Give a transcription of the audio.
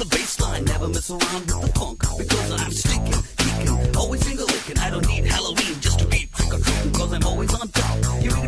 of the baseline. Never mess around with the punk because I'm sticking, kicking, always single licking. I don't need Halloween just to be trick or treating because I'm always on top.